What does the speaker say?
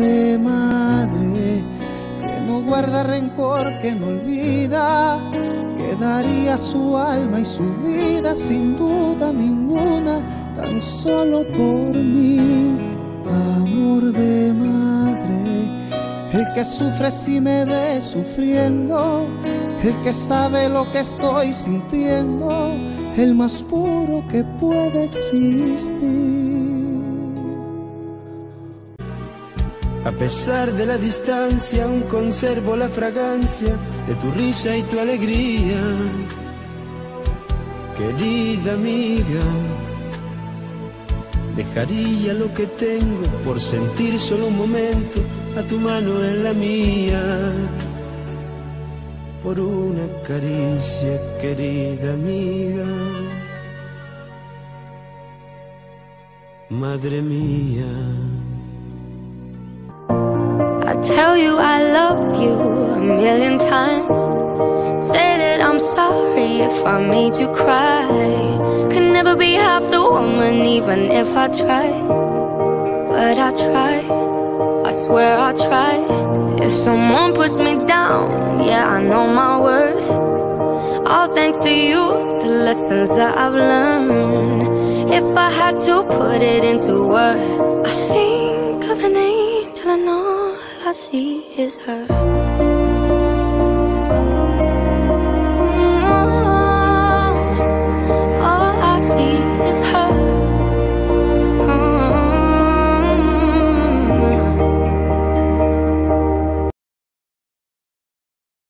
de madre que no guarda rencor, que no olvida, que daría su alma y su vida sin duda ninguna, tan solo por mí. Amor de madre, el que sufre si me ve sufriendo, el que sabe lo que estoy sintiendo, el más puro que puede existir. A pesar de la distancia, aún conservo la fragancia de tu risa y tu alegría. Querida amiga, dejaría lo que tengo por sentir solo un momento a tu mano en la mía. Por una caricia, querida amiga. Madre mía. I tell you I love you a million times. Say that I'm sorry if I made you cry. Can never be half the woman, even if I try. But I try, I swear I try. If someone puts me down, yeah, I know my worth. All thanks to you, the lessons that I've learned. If I had to put it into words, I think of an angel and all I see is her.